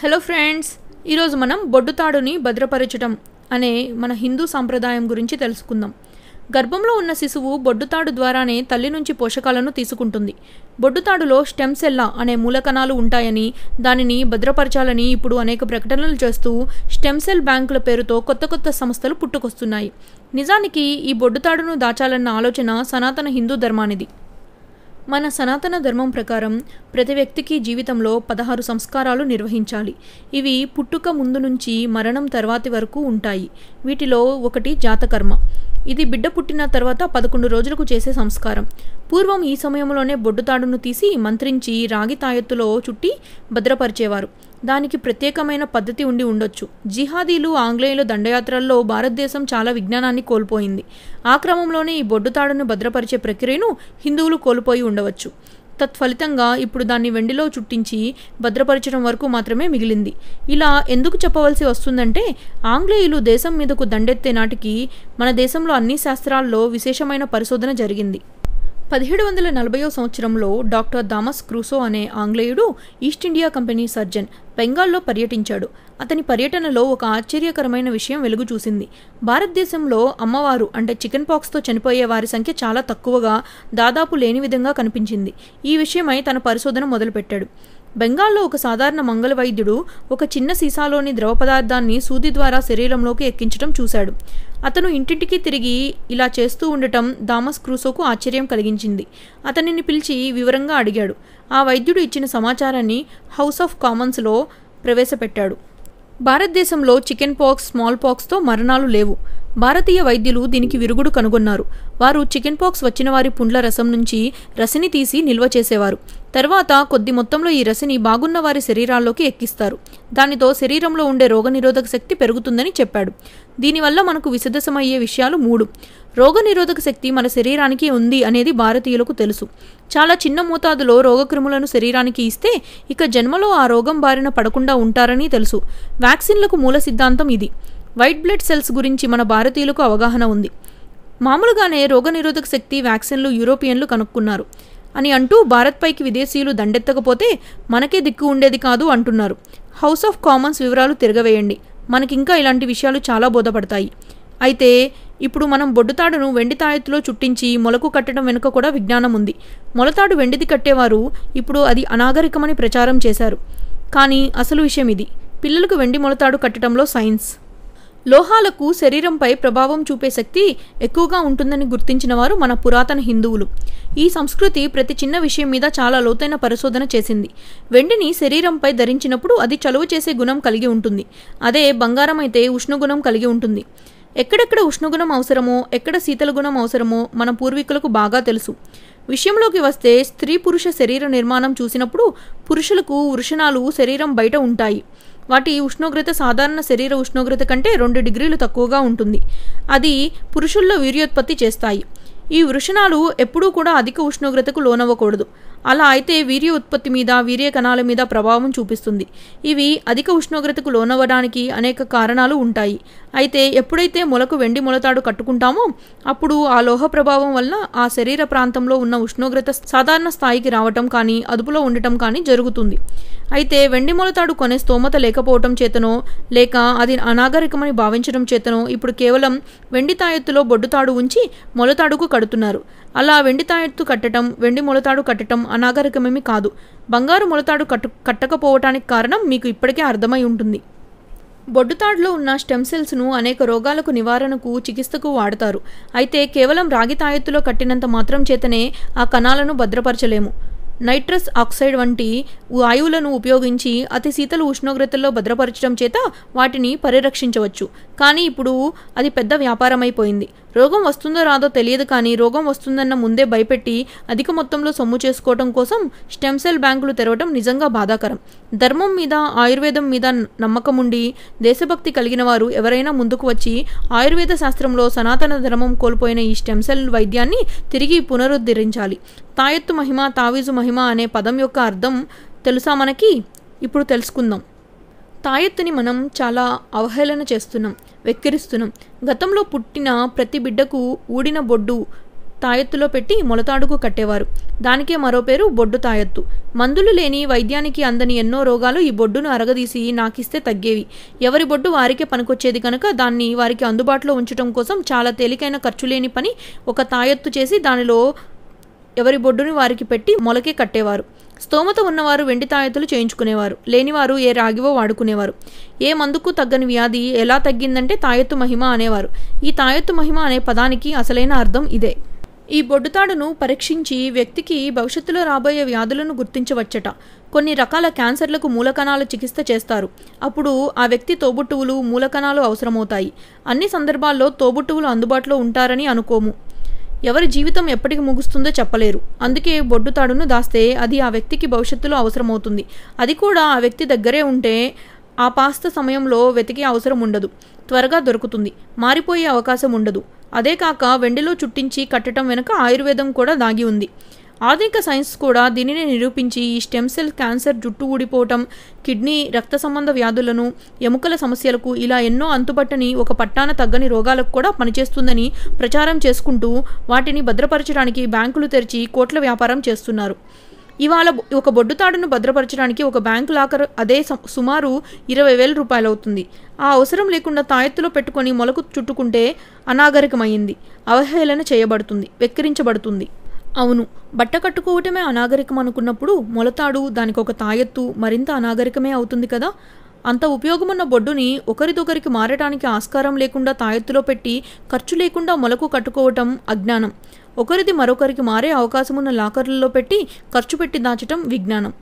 Hello friends ఈరోజు మనం బొడ్డుతాడుని భద్రపరచడం అనే మన హిందూ సాంప్రదాయం గురించి తెలుసుకుందాం. గర్భంలో ఉన్న శిశువు బొడ్డుతాడు ద్వారానే తల్లి నుంచి పోషకాలను తీసుకుంటుంది. బొడ్డుతాడులో స్టెమ్ సెల్లా అనే మూలకణాలు ఉంటాయని దానిని భద్రపరచాలని ఇప్పుడు అనేక ప్రకటనలు చేస్తూ స్టెమ్ సెల్ బ్యాంకుల పేరుతో కొత్త కొత్త సంస్థలు పుట్టుకొస్తున్నాయి. నిజానికి ఈ బొడ్డుతాడును దాచాలన్న ఆలోచన సనాతన హిందూ ధర్మానిది. మన సనాతన ధర్మం ప్రకారం ప్రతి వ్యక్తికి జీవితంలో పదహారు సంస్కారాలు నిర్వహించాలి. ఇవి పుట్టుక ముందు నుంచి మరణం తర్వాతి వరకు ఉంటాయి. వీటిలో ఒకటి జాతకర్మ. ఇది బిడ్డ పుట్టిన తర్వాత పదకొండు రోజులకు చేసే సంస్కారం. పూర్వం ఈ సమయంలోనే బొడ్డుతాడును తీసి మంత్రించి రాగి తాయెత్తులో చుట్టి భద్రపరిచేవారు. దానికి ప్రత్యేకమైన పద్ధతి ఉండి ఉండొచ్చు. జిహాదీలు ఆంగ్లేయుల దండయాత్రల్లో భారతదేశం చాలా విజ్ఞానాన్ని కోల్పోయింది. ఆ క్రమంలోనే ఈ బొడ్డుతాడును భద్రపరిచే ప్రక్రియను హిందువులు కోల్పోయి ఉండవచ్చు. తత్ఫలితంగా ఇప్పుడు దాన్ని వెండిలో చుట్టించి భద్రపరచడం వరకు మాత్రమే మిగిలింది. ఇలా ఎందుకు చెప్పవలసి వస్తుందంటే ఆంగ్లేయులు దేశం మీదకు దండెత్తే నాటికి మన దేశంలో అన్ని శాస్త్రాల్లో విశేషమైన పరిశోధన జరిగింది. పదిహేడు వందల నలభైవ సంవత్సరంలో డాక్టర్ థామస్ క్రూసో అనే ఆంగ్లేయుడు ఈస్ట్ ఇండియా కంపెనీ సర్జన్ బెంగాల్లో పర్యటించాడు. అతని పర్యటనలో ఒక ఆశ్చర్యకరమైన విషయం వెలుగు చూసింది భారతదేశంలో అమ్మవారు అంటే చికెన్ పాక్స్తో చనిపోయే వారి సంఖ్య చాలా తక్కువగా దాదాపు లేని విధంగా కనిపించింది. ఈ విషయమై తన పరిశోధన మొదలుపెట్టాడు. బెంగాల్లో ఒక సాధారణ మంగళ వైద్యుడు ఒక చిన్న సీసాలోని ద్రవ పదార్థాన్ని సూది ద్వారా శరీరంలోకి ఎక్కించడం చూశాడు. అతను ఇంటింటికి తిరిగి ఇలా చేస్తూ ఉండటం థామస్ క్రూసోకు ఆశ్చర్యం కలిగించింది. అతనిని పిలిచి వివరంగా అడిగాడు. ఆ వైద్యుడు ఇచ్చిన సమాచారాన్ని హౌస్ ఆఫ్ కామన్స్లో ప్రవేశపెట్టాడు. భారతదేశంలో చికెన్ పాక్స్ స్మాల్ పాక్స్తో మరణాలు లేవు. భారతీయ వైద్యులు దీనికి విరుగుడు కనుగొన్నారు. వారు చికెన్ పాక్స్ వచ్చిన వారి పుండ్ల రసం నుంచి రసిని తీసి నిల్వ చేసేవారు. తర్వాత కొద్ది మొత్తంలో ఈ రసిని బాగున్న వారి శరీరాల్లోకి ఎక్కిస్తారు. దానితో శరీరంలో ఉండే రోగనిరోధక శక్తి పెరుగుతుందని చెప్పాడు. దీనివల్ల మనకు విసదశమయ్యే విషయాలు మూడు. రోగనిరోధక శక్తి మన శరీరానికి ఉంది అనేది భారతీయులకు తెలుసు. చాలా చిన్న మోతాదులో రోగక్రిములను శరీరానికి ఇస్తే ఇక జన్మలో ఆ రోగం బారిన పడకుండా ఉంటారని తెలుసు. వ్యాక్సిన్లకు మూల సిద్ధాంతం ఇది. వైట్ బ్లడ్ సెల్స్ గురించి మన భారతీయులకు అవగాహన ఉంది. మామూలుగానే రోగనిరోధక శక్తి వ్యాక్సిన్లు యూరోపియన్లు కనుక్కున్నారు. అని అంటూ భారత్పైకి విదేశీయులు దండెత్తకపోతే మనకే దిక్కు ఉండేది కాదు అంటున్నారు. హౌస్ ఆఫ్ కామన్స్ వివరాలు తిరగవేయండి. మనకింకా ఇలాంటి విషయాలు చాలా బోధపడతాయి. అయితే ఇప్పుడు మనం బొడ్డుతాడును వెండి తాయెత్తులో చుట్టించి మొలకు కట్టడం వెనుక కూడా విజ్ఞానం ఉంది. మొలతాడు వెండిది కట్టేవారు ఇప్పుడు అది అనాగరికమని ప్రచారం చేశారు. కానీ అసలు విషయం ఇది. పిల్లలకు వెండి మొలతాడు కట్టడంలో సైన్స్ లోహాలకు శరీరంపై ప్రభావం చూపే శక్తి ఎక్కువగా ఉంటుందని గుర్తించిన వారు మన పురాతన హిందువులు. ఈ సంస్కృతి ప్రతి చిన్న విషయం మీద చాలా లోతైన పరిశోధన చేసింది. వెండిని శరీరంపై ధరించినప్పుడు అది చలువ చేసే గుణం కలిగి ఉంటుంది. అదే బంగారం అయితే ఉష్ణగుణం కలిగి ఉంటుంది. ఎక్కడెక్కడ ఉష్ణగుణం అవసరమో ఎక్కడ శీతల గుణం అవసరమో మన పూర్వీకులకు బాగా తెలుసు. విషయంలోకి వస్తే స్త్రీ పురుష శరీర నిర్మాణం చూసినప్పుడు పురుషులకు వృషణాలు శరీరం బయట ఉంటాయి. వాటి ఉష్ణోగ్రత సాధారణ శరీర ఉష్ణోగ్రత కంటే రెండు డిగ్రీలు తక్కువగా ఉంటుంది. అది పురుషుల్లో వీర్యోత్పత్తి చేస్తాయి. ఈ వృషణాలు ఎప్పుడూ కూడా అధిక ఉష్ణోగ్రతకు లోనవ్వకూడదు. అలా అయితే వీర్య ఉత్పత్తి మీద వీర్య కణాల మీద ప్రభావం చూపిస్తుంది. ఇవి అధిక ఉష్ణోగ్రతకు లోనవ్వడానికి అనేక కారణాలు ఉంటాయి. అయితే ఎప్పుడైతే మొలకు వెండి మొలతాడు కట్టుకుంటామో అప్పుడు ఆ లోహ ప్రభావం వల్ల ఆ శరీర ప్రాంతంలో ఉన్న ఉష్ణోగ్రత సాధారణ స్థాయికి రావటం కానీ అదుపులో ఉండటం కానీ జరుగుతుంది. అయితే వెండి మొలతాడు కొనే స్తోమత లేకపోవటం చేతనో లేక అది అనాగరికమని భావించడం చేతనో ఇప్పుడు కేవలం వెండి తాయెత్తులో బొడ్డుతాడు ఉంచి మొలతాడుకు కడుతున్నారు. అలా వెండి తాయెత్తు కట్టడం వెండి మొలతాడు కట్టడం అనాగరికమేమి కాదు. బంగారు మొలతాడు కట్టు కట్టకపోవటానికి కారణం మీకు ఇప్పటికే అర్థమై ఉంటుంది. బొడ్డుతాడులో ఉన్న స్టెమ్ సెల్స్ను అనేక రోగాలకు నివారణకు చికిత్సకు వాడతారు. అయితే కేవలం రాగి తాయెత్తులో కట్టినంత మాత్రం చేతనే ఆ కణాలను భద్రపరచలేము. నైట్రస్ ఆక్సైడ్ వంటి వాయువులను ఉపయోగించి అతి శీతల ఉష్ణోగ్రతల్లో భద్రపరచడం చేత వాటిని పరిరక్షించవచ్చు. కానీ ఇప్పుడు అది పెద్ద వ్యాపారమైపోయింది. రోగం వస్తుందో రాదో తెలియదు కానీ రోగం వస్తుందన్న ముందే భయపెట్టి అధిక మొత్తంలో సొమ్ము చేసుకోవడం కోసం స్టెమ్ సెల్ బ్యాంకులు తెరవడం నిజంగా బాధాకరం. ధర్మం మీద ఆయుర్వేదం మీద నమ్మకం ఉండి దేశభక్తి కలిగిన వారు ఎవరైనా ముందుకు వచ్చి ఆయుర్వేద శాస్త్రంలో సనాతన ధర్మం కోల్పోయిన ఈ స్టెమ్ సెల్ వైద్యాన్ని తిరిగి పునరుద్ధరించాలి. తాయెత్తు మహిమ తావీజు మహిమ అనే పదం యొక్క అర్థం తెలుసా మనకి? ఇప్పుడు తెలుసుకుందాం. తాయెత్తుని మనం చాలా అవహేళన చేస్తున్నాం వెక్కిరిస్తున్నాం. గతంలో పుట్టిన ప్రతి బిడ్డకు ఊడిన బొడ్డు తాయెత్తులో పెట్టి మొలతాడుకు కట్టేవారు. దానికే మరో పేరు బొడ్డు తాయెత్తు. మందులు లేని వైద్యానికి అందని ఎన్నో రోగాలు ఈ బొడ్డును అరగదీసి నాకిస్తే తగ్గేవి. ఎవరి బొడ్డు వారికే పనికొచ్చేది కనుక దాన్ని వారికి అందుబాటులో ఉంచడం కోసం చాలా తేలికైన ఖర్చు లేని పని ఒక తాయెత్తు చేసి దానిలో ఎవరి బొడ్డుని వారికి పెట్టి మొలకే కట్టేవారు. స్తోమత ఉన్నవారు వెండి తాయెత్తులు చేయించుకునేవారు. లేనివారు ఏ రాగివో వాడుకునేవారు. ఏ మందుకు తగ్గని వ్యాధి ఎలా తగ్గిందంటే తాయెత్తు మహిమ అనేవారు. ఈ తాయెత్తు మహిమ అనే పదానికి అసలైన అర్థం ఇదే. ఈ బొడ్డుతాడును పరీక్షించి వ్యక్తికి భవిష్యత్తులో రాబోయే వ్యాధులను గుర్తించవచ్చట. కొన్ని రకాల క్యాన్సర్లకు మూలకణాల చికిత్స చేస్తారు. అప్పుడు ఆ వ్యక్తి తోబుట్టువులు మూలకణాలు అవసరమవుతాయి. అన్ని సందర్భాల్లో తోబుట్టువులు అందుబాటులో ఉంటారని అనుకోము. ఎవరి జీవితం ఎప్పటికి ముగుస్తుందో చెప్పలేరు. అందుకే బొడ్డు తాడును దాస్తే అది ఆ వ్యక్తికి భవిష్యత్తులో అవసరమవుతుంది. అది కూడా ఆ వ్యక్తి దగ్గరే ఉంటే ఆ పాస్త సమయంలో వెతికే అవసరం ఉండదు. త్వరగా దొరుకుతుంది. మారిపోయే అవకాశం ఉండదు. అదే కాక వెండిలో చుట్టించి కట్టడం వెనుక ఆయుర్వేదం కూడా దాగి ఉంది. ఆధునిక సైన్స్ కూడా దీనిని నిరూపించి ఈ స్టెమ్ సెల్ క్యాన్సర్ జుట్టు ఊడిపోవటం కిడ్నీ రక్త సంబంధ వ్యాధులను ఎముకల సమస్యలకు ఇలా ఎన్నో అంతుపట్టని ఒక పట్టాన తగ్గని రోగాలకు కూడా పనిచేస్తుందని ప్రచారం చేసుకుంటూ వాటిని భద్రపరచడానికి బ్యాంకులు తెరిచి కోట్ల వ్యాపారం చేస్తున్నారు. ఇవాళ ఒక బొడ్డుతాడును భద్రపరచడానికి ఒక బ్యాంకు లాకర్ అదే సుమారు ఇరవై వేల రూపాయలు అవుతుంది ఆ అవసరం లేకుండా తాయెత్తులో పెట్టుకొని మొలకు చుట్టుకుంటే అనాగరికమైంది అవహేళన చేయబడుతుంది వెక్కిరించబడుతుంది. అవును. బట్ట కట్టుకోవటమే అనాగరికం అనుకున్నప్పుడు మొలతాడు దానికి ఒక తాయెత్తు మరింత అనాగరికమే అవుతుంది కదా. అంత ఉపయోగమున్న బొడ్డుని ఒకరిదొకరికి మారటానికి ఆస్కారం లేకుండా తాయెత్తులో పెట్టి ఖర్చు లేకుండా మొలకు కట్టుకోవటం అజ్ఞానం. ఒకరిది మరొకరికి మారే అవకాశమున్న లాకర్లలో పెట్టి ఖర్చు పెట్టి దాచటం విజ్ఞానం.